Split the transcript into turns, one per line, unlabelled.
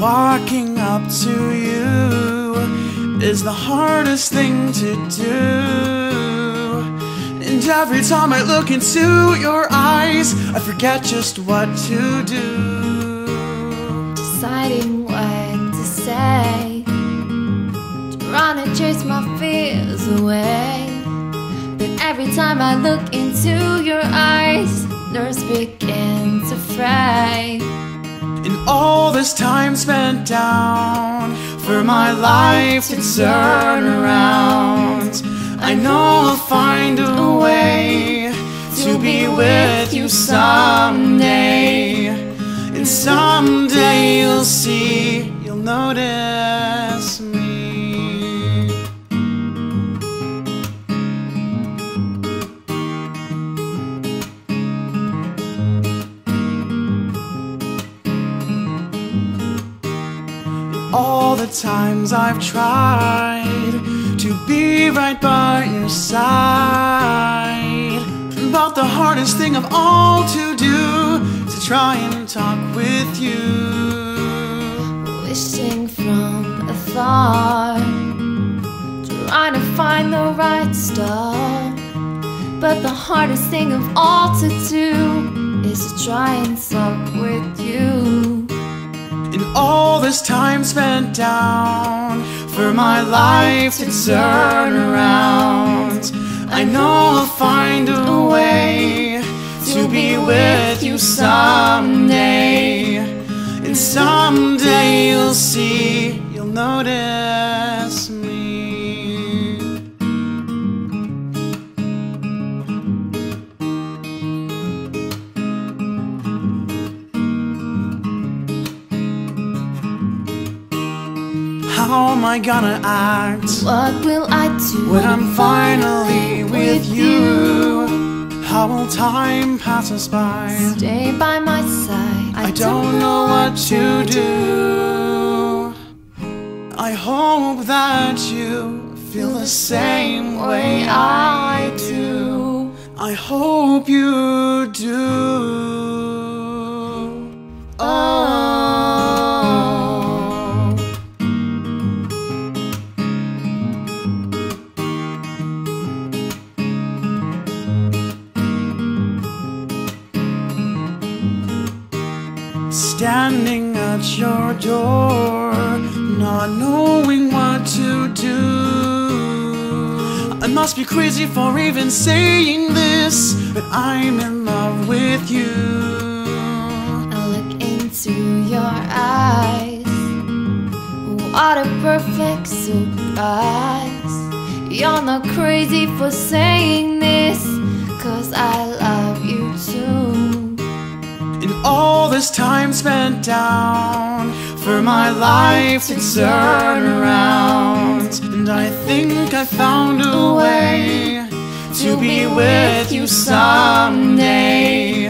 Walking up to you is the hardest thing to do. And every time I look into your eyes, I forget just what to do.
Deciding what to say, trying to chase my fears away. But every time I look into your eyes, nerves begin to fray.
All this time spent down for my life to turn around. I know I'll find a way to be with you someday. And someday you'll see, you'll notice all the times I've tried to be right by your side. But the hardest thing of all to do is to try and talk with you.
Wishing from afar, trying to find the right start. But the hardest thing of all to do is to try and talk with you.
All this time spent down for my life to turn around. I know I'll find a way to be with you someday. And someday you'll see, you'll notice How am I gonna act
What will I do
when I'm finally with you? How will time pass us by?
Stay by my side.
I don't know what to do. I hope that you feel the same way I do. I hope you do. Standing at your door, not knowing what to do. I must be crazy for even saying this, but I'm in love with you.
I look into your eyes. What a perfect surprise. You're not crazy for saying this, cause I
this time spent down for my life to turn around. And I think I found a way to be with you someday.